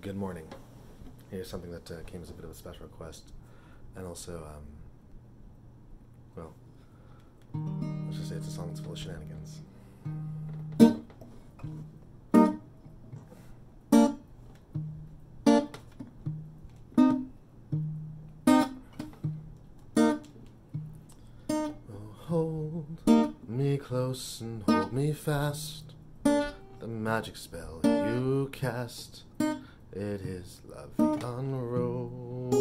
Good morning. Here's something that uh, came as a bit of a special request, and also, um, well, let's just say it's a song that's full of shenanigans. Oh, hold me close and hold me fast. The magic spell you cast, it is La Vie Rose.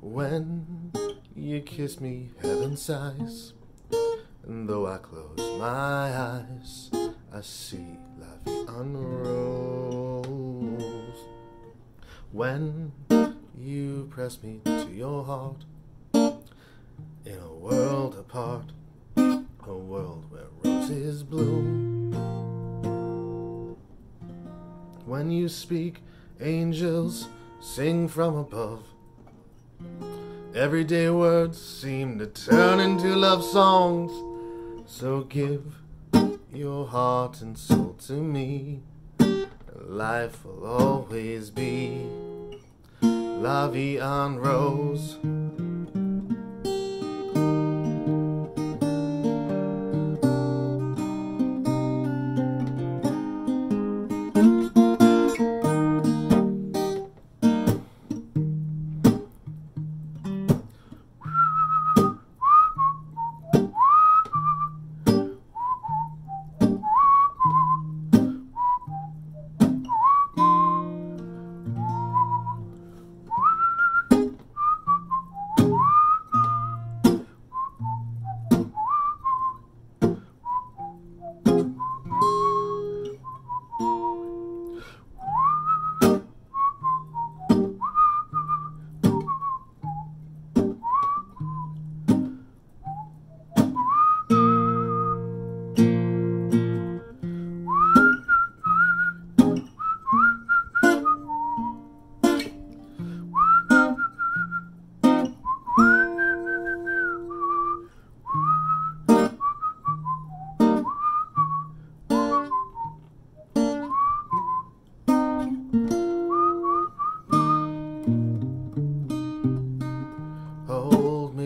When you kiss me, heaven sighs, and though I close my eyes, I see La Vie Rose. When you press me to your heart, in a world apart, a world where roses bloom. When you speak, angels sing from above. Everyday words seem to turn into love songs. So give your heart and soul to me. Life will always be La Vie en Rose.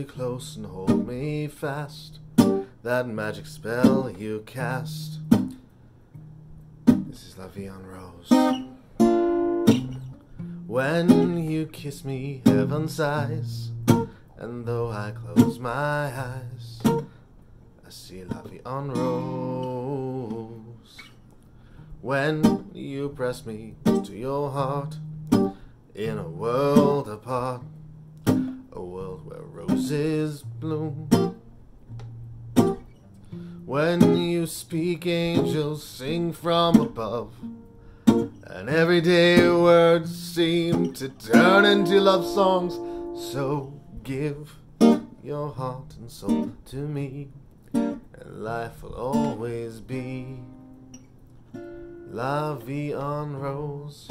Close and hold me fast. That magic spell you cast. This is La Vie en Rose. When you kiss me, heaven sighs. And though I close my eyes, I see La Vie en Rose. When you press me to your heart, in a world apart roses bloom. When you speak, angels sing from above, and everyday words seem to turn into love songs. So give your heart and soul to me, and life will always be La Vie en Rose.